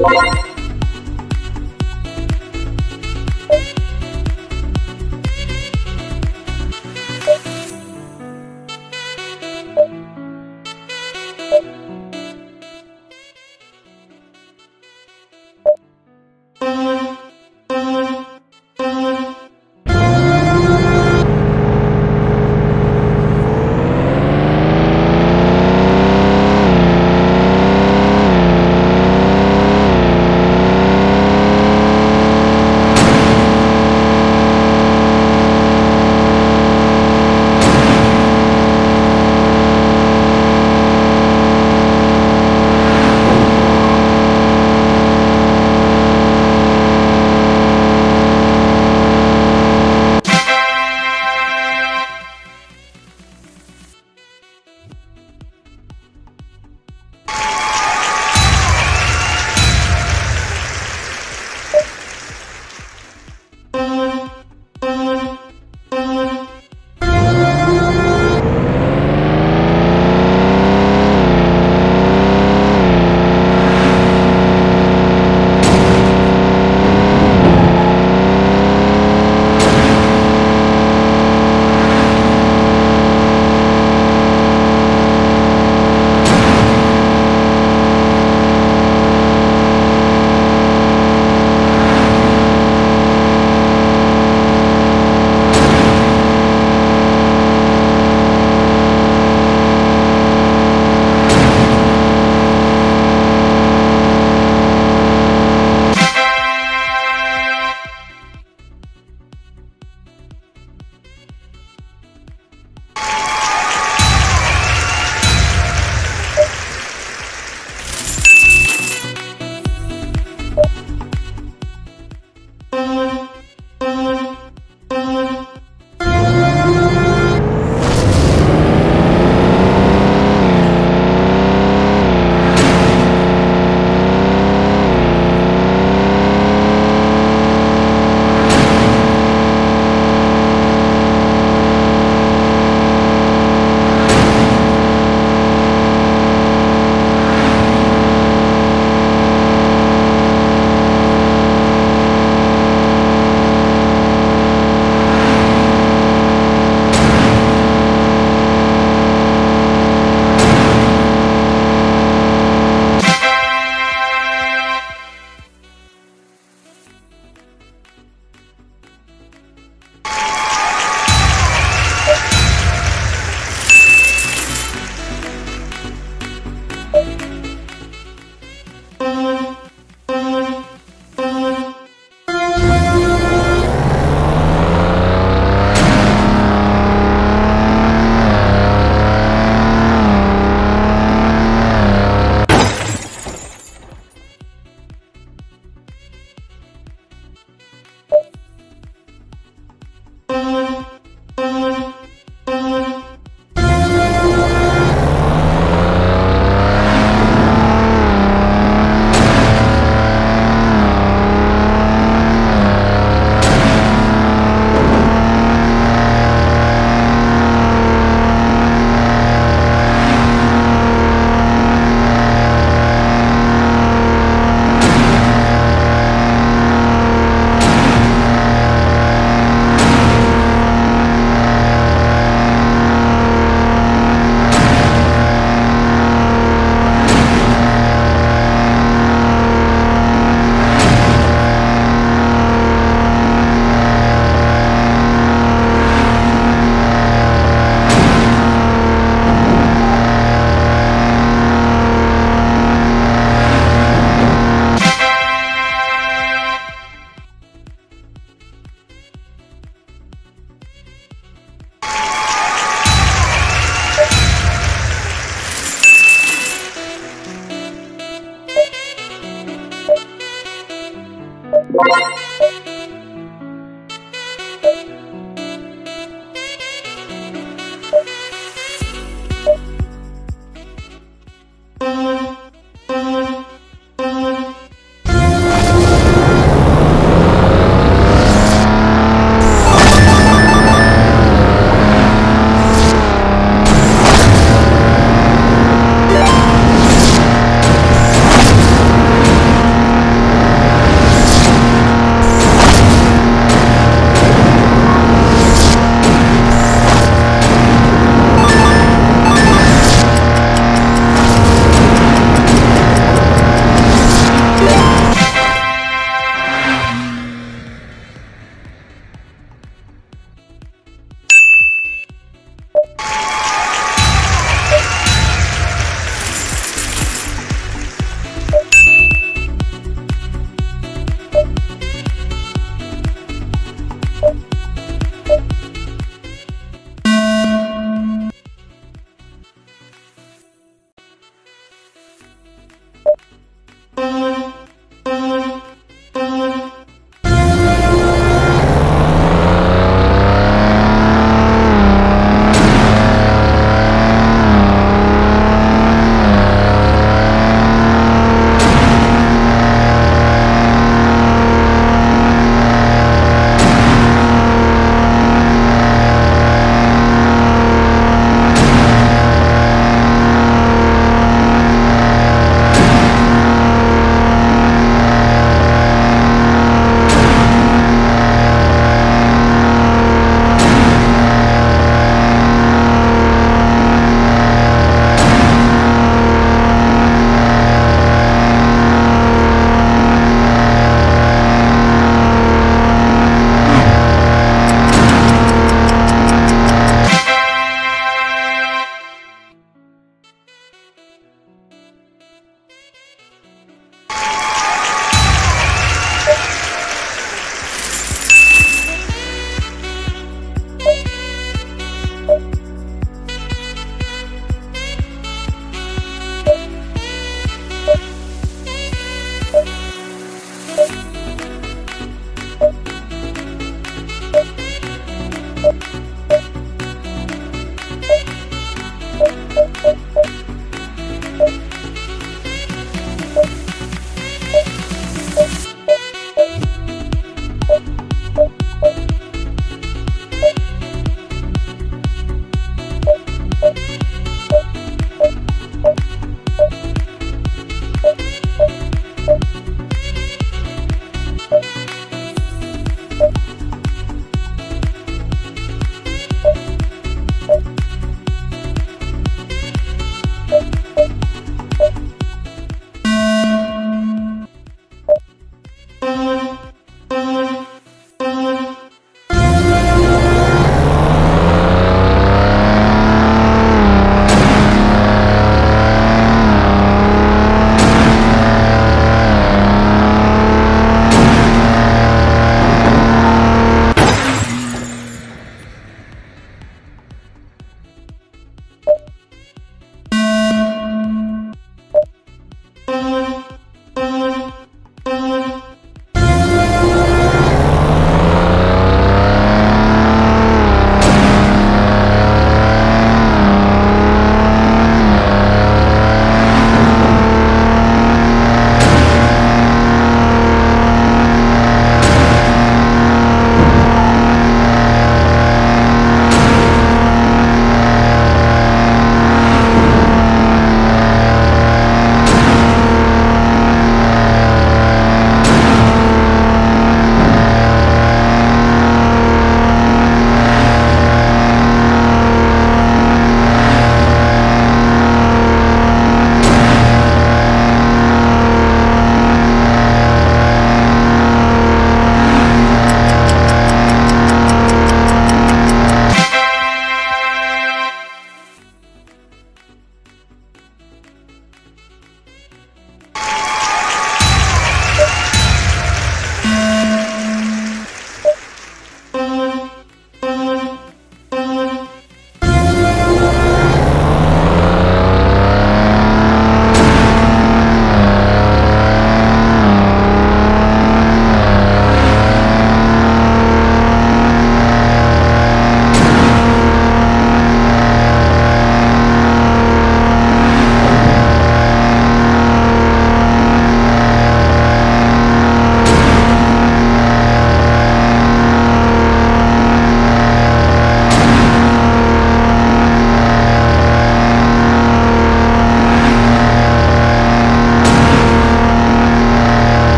Música you.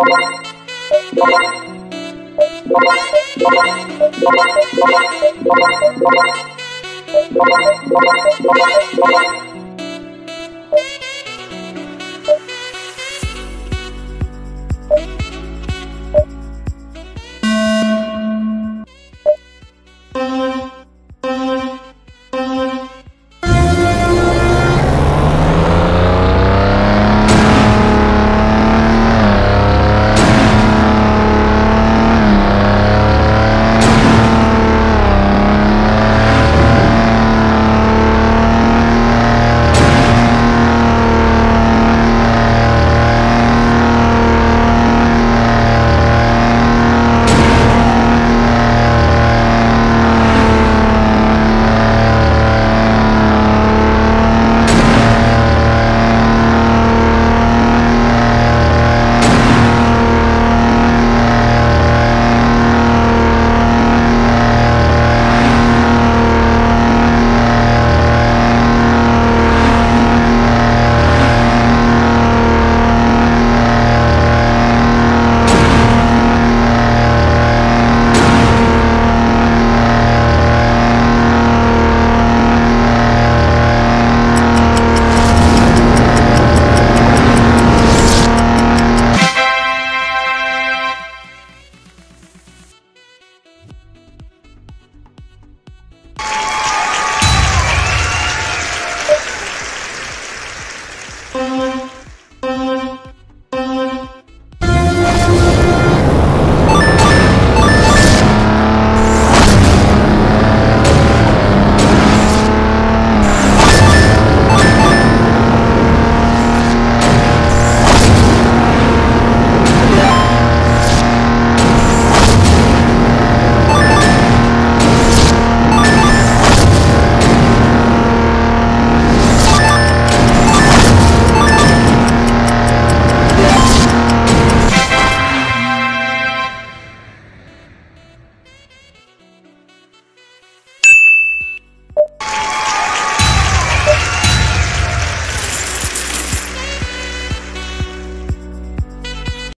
Thank you.